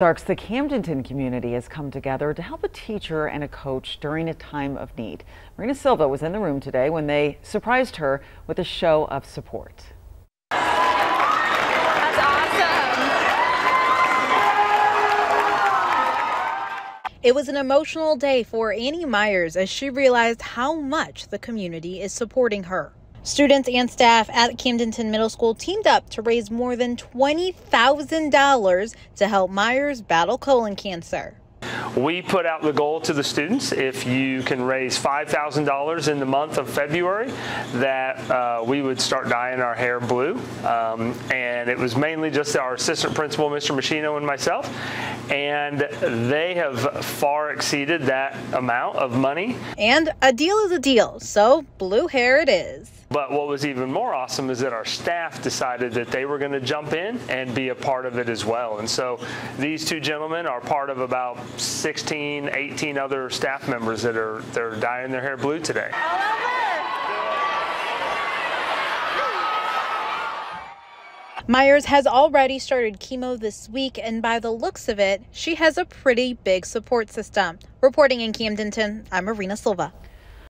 Ozarks, the Camdenton community has come together to help a teacher and a coach during a time of need. Marina Silva was in the room today when they surprised her with a show of support. That's awesome. It was an emotional day for Annie Myers as she realized how much the community is supporting her. Students and staff at Camdenton Middle School teamed up to raise more than $20,000 to help Myers battle colon cancer. We put out the goal to the students if you can raise $5,000 in the month of February, that uh, we would start dyeing our hair blue. Um, and it was mainly just our assistant principal, Mr. Machino, and myself. And they have far exceeded that amount of money. And a deal is a deal, so blue hair it is. But what was even more awesome is that our staff decided that they were going to jump in and be a part of it as well. And so these two gentlemen are part of about 16, 18 other staff members that are they're dyeing their hair blue today. Myers has already started chemo this week, and by the looks of it, she has a pretty big support system. Reporting in Camdenton, I'm Marina Silva.